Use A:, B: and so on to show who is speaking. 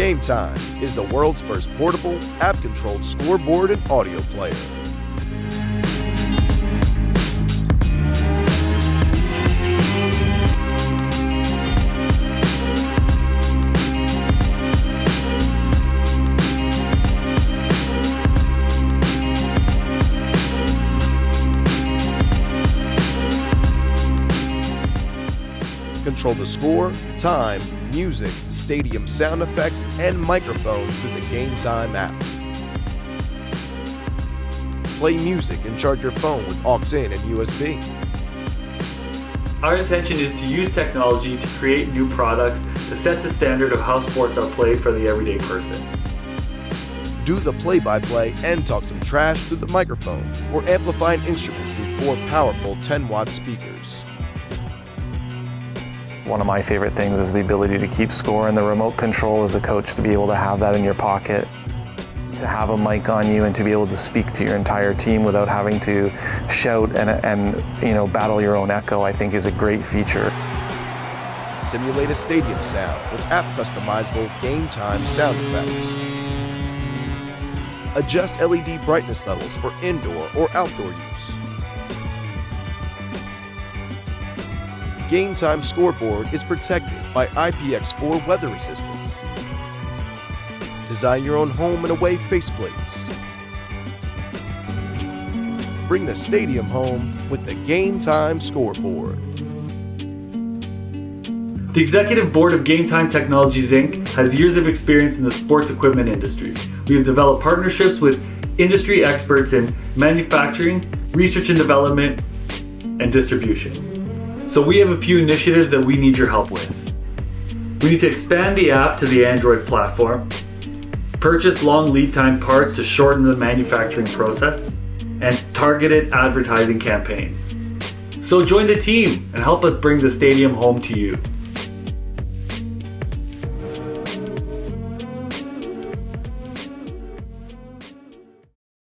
A: Game Time is the world's first portable, app-controlled scoreboard and audio player. Control the score, time, music, stadium sound effects, and microphones through the Game Time app. Play music and charge your phone with aux in and USB.
B: Our intention is to use technology to create new products to set the standard of how sports are played for the everyday person.
A: Do the play-by-play and talk some trash through the microphone or amplify an instrument through four powerful 10-watt speakers.
C: One of my favorite things is the ability to keep score and the remote control as a coach to be able to have that in your pocket. To have a mic on you and to be able to speak to your entire team without having to shout and, and you know battle your own echo, I think is a great feature.
A: Simulate a stadium sound with app customizable game time sound effects. Adjust LED brightness levels for indoor or outdoor use. Game Time Scoreboard is protected by IPX4 weather resistance. Design your own home and away faceplates. Bring the stadium home with the Game Time Scoreboard.
B: The executive board of Game Time Technologies Inc. has years of experience in the sports equipment industry. We have developed partnerships with industry experts in manufacturing, research and development, and distribution. So we have a few initiatives that we need your help with. We need to expand the app to the Android platform, purchase long lead time parts to shorten the manufacturing process, and targeted advertising campaigns. So join the team and help us bring the stadium home to you.